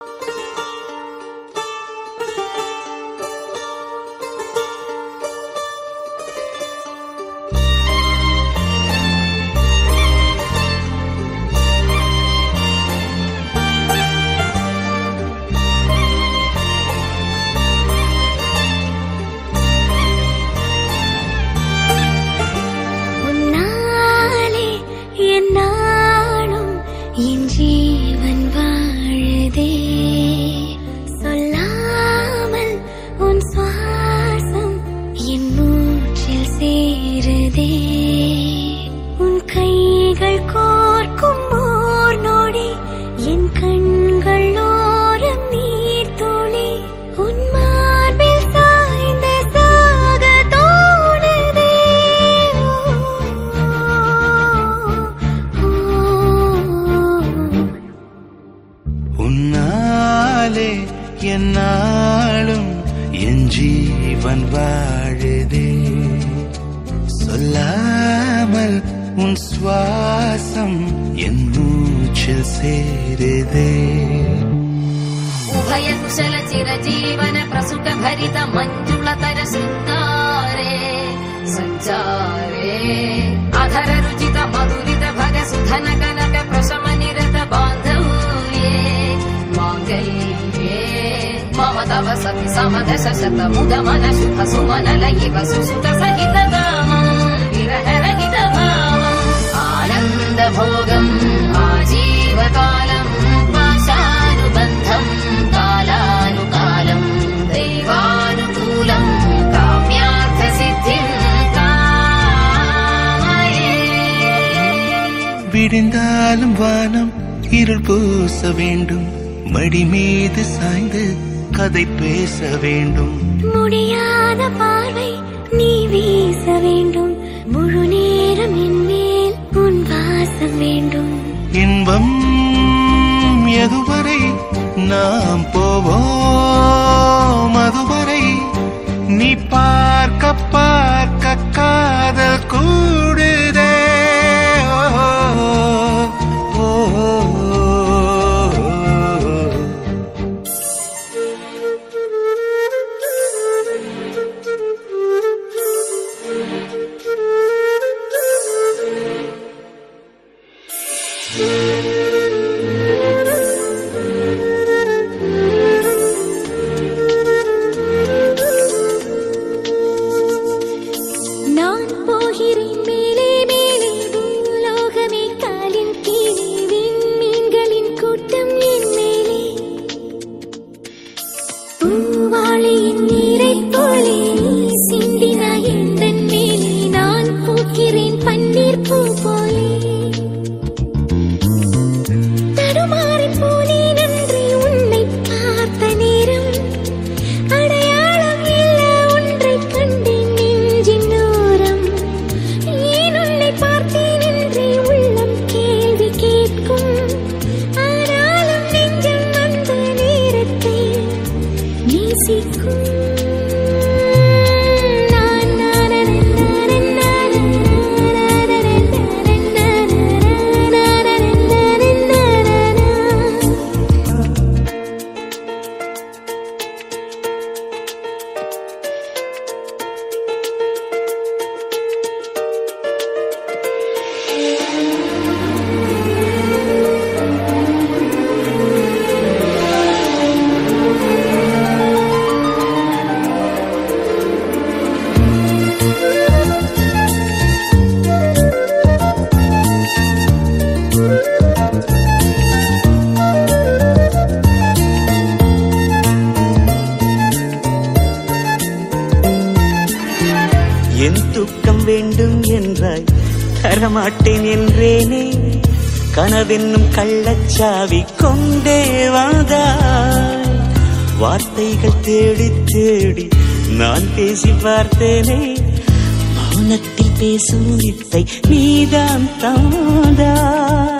உன்னாலே சேருதே உன் கைகள் கோர்க்கும் ஓர் நொடி என் கண்கள் ஓரம் நீர் துளி. உன் மார்பில் சாய்ந்த சாக தோணுதே. உன்னாலே என் ஜீவன் வாழுதே. கொள்ளாமல் உன் சுவாசம் என் மூச்சில் சேருதே உபயகுஷல చిరజీవన ప్రసుక భరిత మంజుళ తర శృంగారే సంచారే అధర రుచిత మధురిత భగ సుధన కనక ప్రశమ నిరత బాంధవ్యే మాంగల్యే మమ తవ సతి సమదశ శత ముద మన శుభ సుమనల ఇవ సుసుత సహి விடிந்தாலும் வானம் இருள் பூச வேண்டும். மடி மீது சாய்ந்து கதை பேச வேண்டும். முடியாத பார்வை நீ வீச வேண்டும். முழு நேரம் என் மேல் உன் வாசம் வேண்டும். இன்பம் எதுவரை நாம் போவோம்? அதுவரை நீ பார்க்க You. என்றாய். தரமாட்டேன் என்றேனே. கனவென்னும் கள்ளச்சாவி கொண்டே வந்தாய் வார்த்தைகள் தேடி தேடி நான் பேசி பார்த்தேனே. மௌனத்தில் பேசும் வித்தை நீதான் தாந்தாய்.